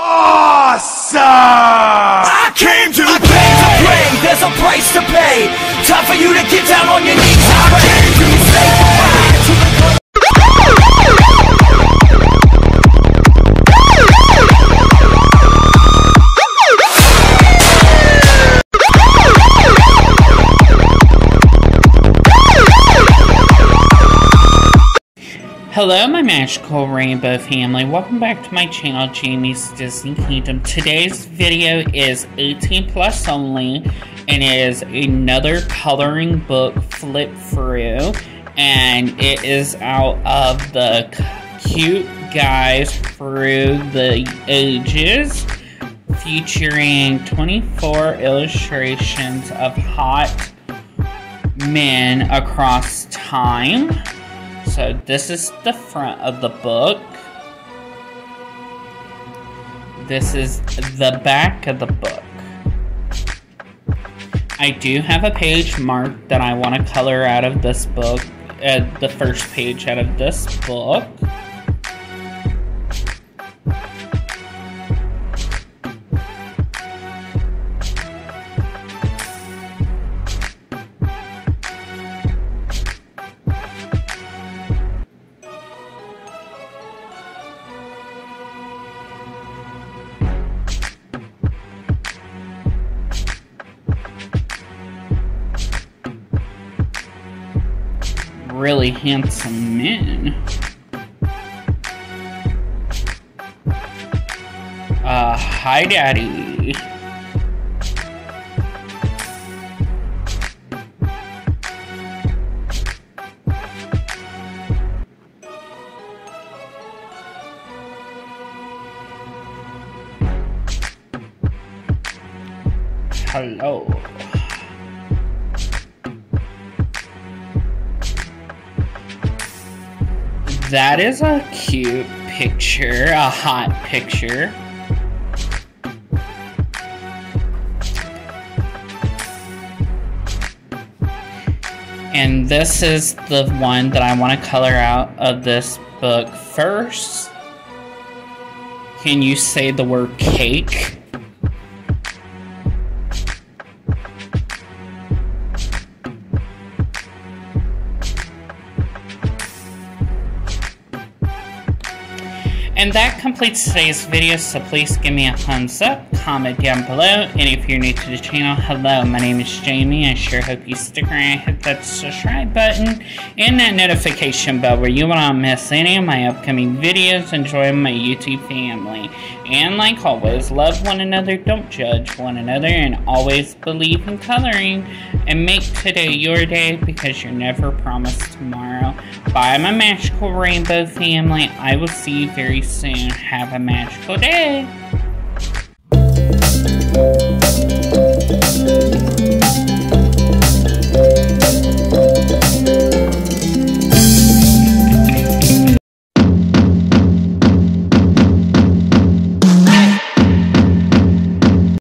Awesome! I came to I came to play, there's a price to pay. Time for you to get down on your knees. I came to say Hello, my magical rainbow family. Welcome back to my channel, Jamie's Dizney Kingdom. Today's video is 18 plus only, and it is another coloring book flip through, and it is out of the cute guys through the ages, featuring 24 illustrations of hot men across time. So this is the front of the book. This is the back of the book. I do have a page marked that I want to color out of this book, uh, the first page out of this book. Really handsome men. Uh, hi, Daddy. Hello. That is a cute picture, a hot picture. And this is the one that I want to color out of this book first. Can you say the word cake? And that completes today's video, so please give me a thumbs up, comment down below, and if you're new to the channel, hello, my name is Jamie, I sure hope you stick around, hit that subscribe button, and that notification bell where you will not miss any of my upcoming videos, and join my YouTube family. And like always, love one another, don't judge one another, and always believe in coloring, and make today your day, because you're never promised tomorrow. Bye, my magical rainbow family, I will see you very soon. And have a magical day.